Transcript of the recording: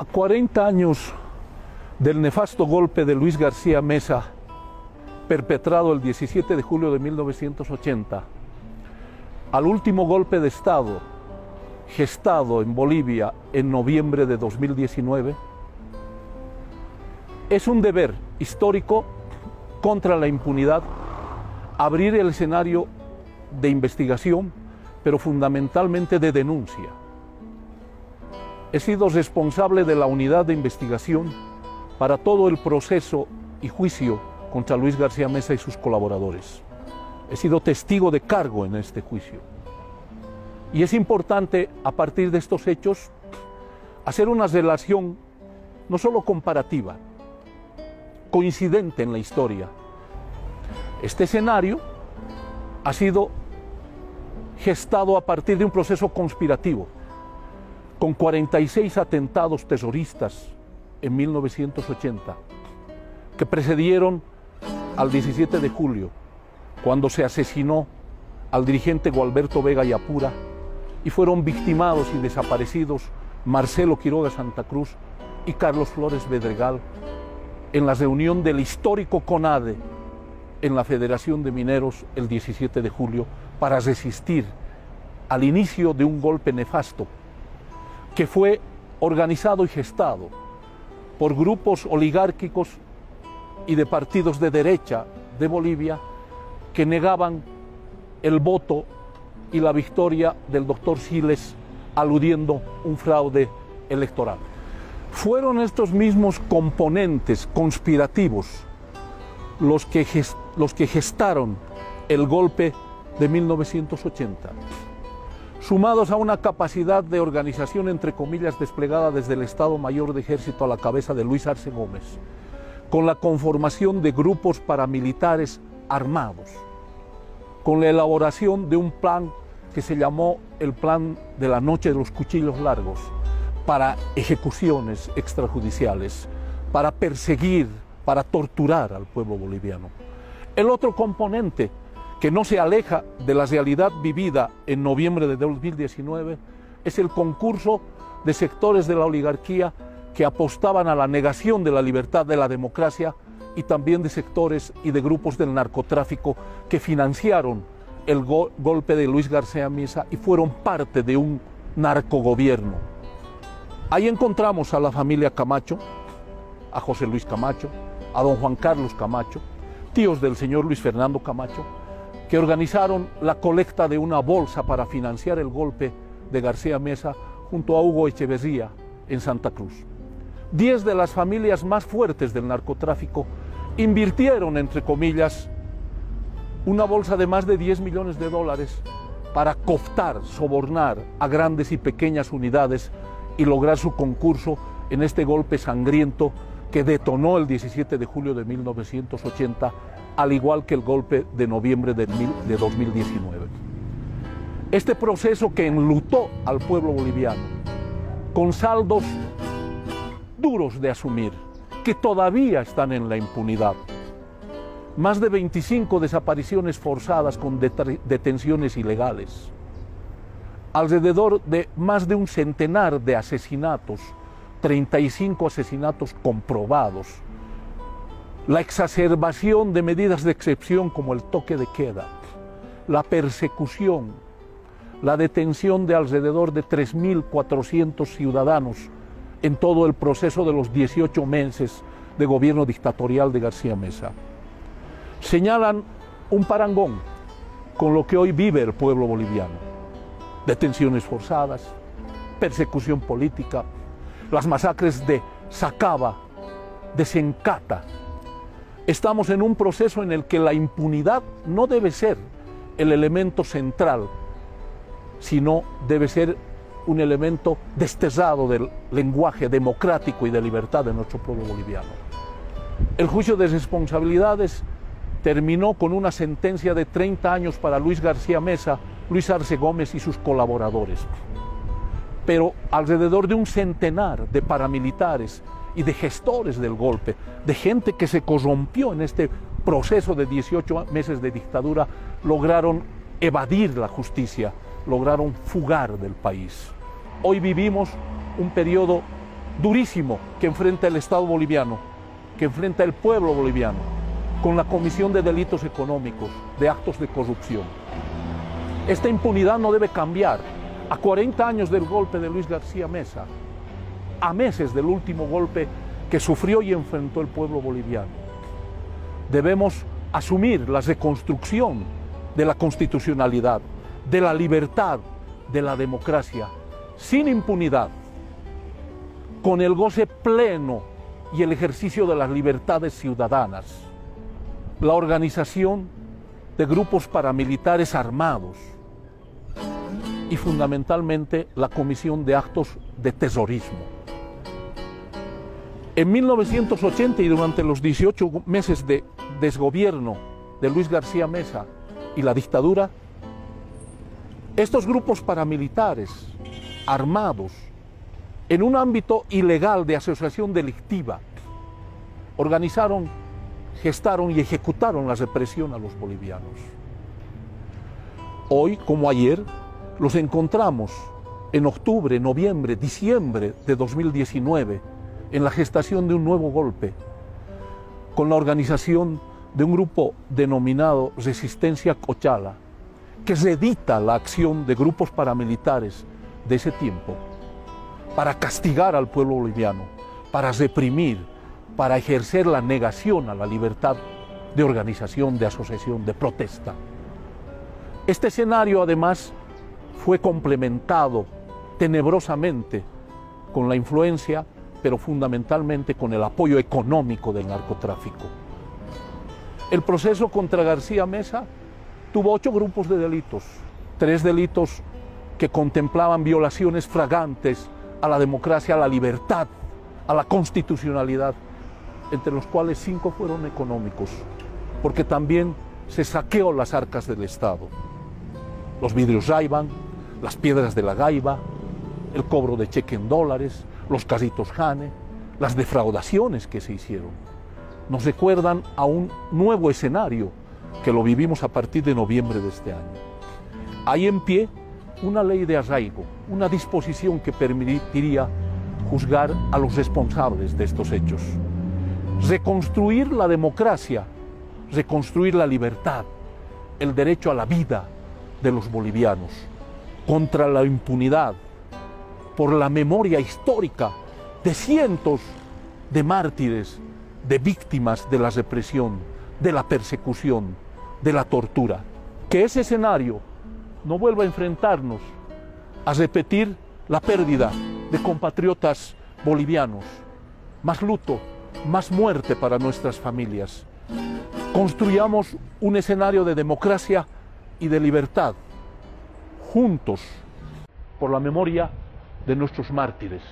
A 40 años del nefasto golpe de Luis García Mesa, perpetrado el 17 de julio de 1980, al último golpe de Estado gestado en Bolivia en noviembre de 2019, es un deber histórico contra la impunidad abrir el escenario de investigación, pero fundamentalmente de denuncia. He sido responsable de la unidad de investigación para todo el proceso y juicio contra Luis García Mesa y sus colaboradores. He sido testigo de cargo en este juicio. Y es importante, a partir de estos hechos, hacer una relación no solo comparativa, coincidente en la historia. Este escenario ha sido gestado a partir de un proceso conspirativo, con 46 atentados terroristas en 1980, que precedieron al 17 de julio, cuando se asesinó al dirigente Gualberto Vega y Apura y fueron victimados y desaparecidos Marcelo Quiroga Santa Cruz y Carlos Flores Bedregal en la reunión del histórico CONADE en la Federación de Mineros el 17 de julio para resistir al inicio de un golpe nefasto que fue organizado y gestado por grupos oligárquicos y de partidos de derecha de Bolivia que negaban el voto y la victoria del doctor Siles aludiendo un fraude electoral. Fueron estos mismos componentes conspirativos los que, los que gestaron el golpe de 1980, sumados a una capacidad de organización, entre comillas, desplegada desde el Estado Mayor de Ejército a la cabeza de Luis Arce Gómez, con la conformación de grupos paramilitares armados con la elaboración de un plan que se llamó el Plan de la Noche de los Cuchillos Largos para ejecuciones extrajudiciales, para perseguir, para torturar al pueblo boliviano. El otro componente que no se aleja de la realidad vivida en noviembre de 2019 es el concurso de sectores de la oligarquía que apostaban a la negación de la libertad de la democracia y también de sectores y de grupos del narcotráfico que financiaron el golpe de Luis García Misa y fueron parte de un narcogobierno. Ahí encontramos a la familia Camacho, a José Luis Camacho, a don Juan Carlos Camacho, tíos del señor Luis Fernando Camacho, que organizaron la colecta de una bolsa para financiar el golpe de García Mesa junto a Hugo Echeverría en Santa Cruz. Diez de las familias más fuertes del narcotráfico invirtieron, entre comillas, una bolsa de más de 10 millones de dólares para cooptar, sobornar a grandes y pequeñas unidades y lograr su concurso en este golpe sangriento que detonó el 17 de julio de 1980, al igual que el golpe de noviembre de, 2019. Este proceso que enlutó al pueblo boliviano, con saldos duros de asumir, que todavía están en la impunidad. Más de 25 desapariciones forzadas con detenciones ilegales. Alrededor de más de un centenar de asesinatos, 35 asesinatos comprobados. La exacerbación de medidas de excepción como el toque de queda. La persecución. La detención de alrededor de 3.400 ciudadanos en todo el proceso de los 18 meses de gobierno dictatorial de García Mesa. Señalan un parangón con lo que hoy vive el pueblo boliviano. Detenciones forzadas, persecución política, las masacres de Sacaba, de Sencata. Estamos en un proceso en el que la impunidad no debe ser el elemento central, sino debe ser un elemento desterrado del lenguaje democrático y de libertad de nuestro pueblo boliviano. El juicio de responsabilidades terminó con una sentencia de 30 años para Luis García Mesa, Luis Arce Gómez y sus colaboradores. Pero alrededor de un centenar de paramilitares y de gestores del golpe, de gente que se corrompió en este proceso de 18 meses de dictadura, lograron evadir la justicia, lograron fugar del país. Hoy vivimos un periodo durísimo que enfrenta el Estado boliviano, que enfrenta el pueblo boliviano, con la comisión de delitos económicos, de actos de corrupción. Esta impunidad no debe cambiar. A 40 años del golpe de Luis García Mesa, a meses del último golpe que sufrió y enfrentó el pueblo boliviano, debemos asumir la reconstrucción de la constitucionalidad, de la libertad, de la democracia, sin impunidad, con el goce pleno y el ejercicio de las libertades ciudadanas, la organización de grupos paramilitares armados y fundamentalmente la comisión de actos de terrorismo. En 1980 y durante los 18 meses de desgobierno de Luis García Mesa y la dictadura, estos grupos paramilitares armados en un ámbito ilegal de asociación delictiva organizaron, gestaron y ejecutaron la represión a los bolivianos. Hoy, como ayer, los encontramos en octubre, noviembre, diciembre de 2019 en la gestación de un nuevo golpe, con la organización de un grupo denominado Resistencia Cochala, que reedita la acción de grupos paramilitares de ese tiempo para castigar al pueblo boliviano, para reprimir, para ejercer la negación a la libertad de organización, de asociación, de protesta. Este escenario además fue complementado tenebrosamente con la influencia, pero fundamentalmente con el apoyo económico del narcotráfico. El proceso contra García Mesa tuvo ocho grupos de delitos, tres delitos que contemplaban violaciones fragantes a la democracia, a la libertad, a la constitucionalidad, entre los cuales cinco fueron económicos, porque también se saqueó las arcas del Estado. Los vidrios Raiban, las piedras de la Gaiba, el cobro de cheque en dólares, los casitos Jane, las defraudaciones que se hicieron. Nos recuerdan a un nuevo escenario que lo vivimos a partir de noviembre de este año. Hay en pie una ley de arraigo, una disposición que permitiría juzgar a los responsables de estos hechos. Reconstruir la democracia, reconstruir la libertad, el derecho a la vida de los bolivianos, contra la impunidad, por la memoria histórica de cientos de mártires, de víctimas de la represión, de la persecución, de la tortura. Que ese escenario no vuelva a enfrentarnos a repetir la pérdida de compatriotas bolivianos, más luto, más muerte para nuestras familias. Construyamos un escenario de democracia y de libertad, juntos, por la memoria de nuestros mártires.